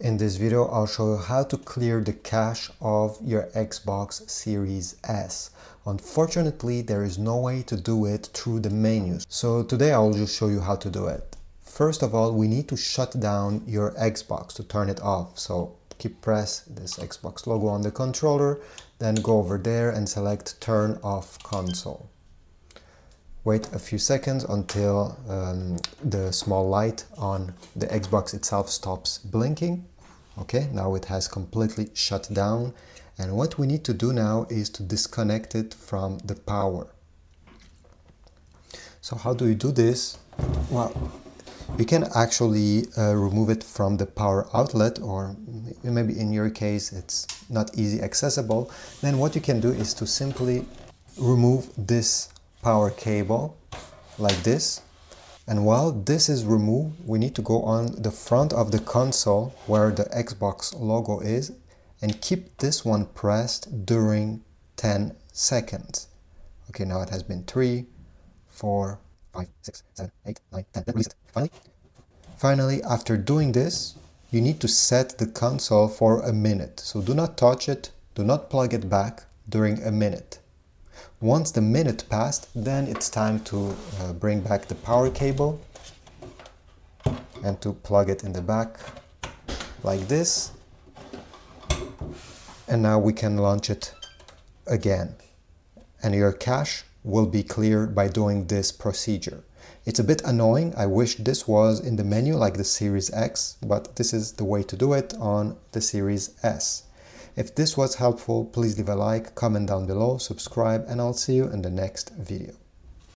In this video, I'll show you how to clear the cache of your Xbox Series S. Unfortunately, there is no way to do it through the menus. So today I'll just show you how to do it. First of all, we need to shut down your Xbox to turn it off. So keep press this Xbox logo on the controller, then go over there and select turn off console. Wait a few seconds until um, the small light on the Xbox itself stops blinking. Okay, now it has completely shut down. And what we need to do now is to disconnect it from the power. So how do you do this? Well, you can actually uh, remove it from the power outlet or maybe in your case it's not easy accessible. Then what you can do is to simply remove this power cable like this. And while this is removed we need to go on the front of the console where the Xbox logo is and keep this one pressed during 10 seconds. Okay now it has been 3 4 5 6 7 8 9 10 then finally finally after doing this you need to set the console for a minute. So do not touch it. Do not plug it back during a minute once the minute passed, then it's time to uh, bring back the power cable and to plug it in the back like this. And now we can launch it again. And your cache will be cleared by doing this procedure. It's a bit annoying. I wish this was in the menu like the Series X, but this is the way to do it on the Series S. If this was helpful, please leave a like, comment down below, subscribe, and I'll see you in the next video.